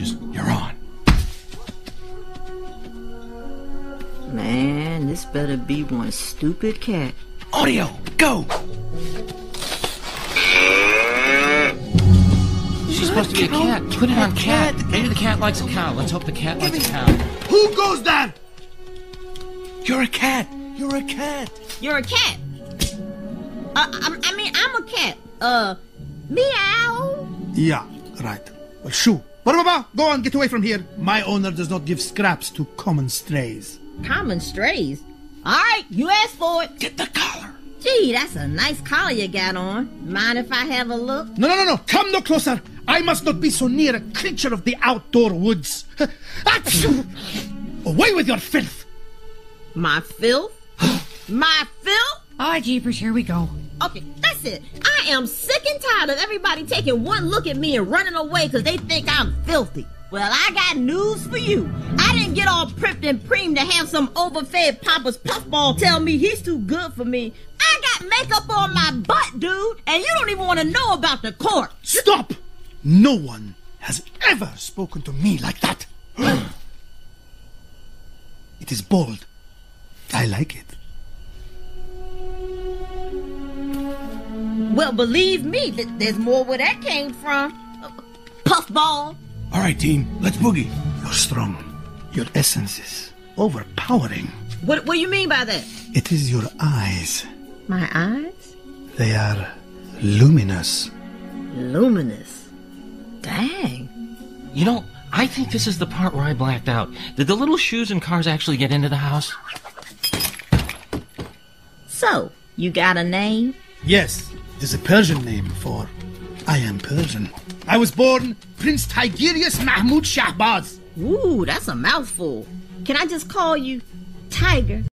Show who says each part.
Speaker 1: charges. You're on.
Speaker 2: Man, this better be one stupid cat.
Speaker 1: Audio, go! She's supposed to be a cat. Put it on cat. Maybe the cat likes a cow. Let's hope the cat likes a cow.
Speaker 3: Who goes there?
Speaker 1: You're a cat. You're a cat.
Speaker 2: You're a cat. Uh, I, I mean, I'm a cat. Uh, meow.
Speaker 3: Yeah, right. Well, shoo. Baba, go on, get away from here. My owner does not give scraps to common strays.
Speaker 2: Common strays. All right, you asked for it.
Speaker 1: Get the collar.
Speaker 2: Gee, that's a nice collar you got on. Mind if I have a look?
Speaker 3: No, no, no, no. Come no closer. I must not be so near a creature of the outdoor woods. Achoo! Away with your filth.
Speaker 2: My filth? My filth?
Speaker 4: Oh, jeepers, here we go.
Speaker 2: Okay, it. I am sick and tired of everybody taking one look at me and running away because they think I'm filthy. Well, I got news for you. I didn't get all pripped and preemed to have some overfed Papa's puffball tell me he's too good for me. I got makeup on my butt, dude, and you don't even want to know about the court.
Speaker 3: Stop! No one has ever spoken to me like that. it is bold. I like it.
Speaker 2: Well, believe me, th- there's more where that came from. Puffball.
Speaker 1: All right, team. Let's boogie.
Speaker 3: You're strong. Your essence is overpowering.
Speaker 2: What, what do you mean by that?
Speaker 3: It is your eyes.
Speaker 2: My eyes?
Speaker 3: They are luminous.
Speaker 2: Luminous. Dang.
Speaker 1: You know, I think this is the part where I blacked out. Did the little shoes and cars actually get into the house?
Speaker 2: So, you got a name?
Speaker 3: Yes, it is a Persian name for I am Persian. I was born Prince Tigerius Mahmud Shahbaz.
Speaker 2: Ooh, that's a mouthful. Can I just call you Tiger?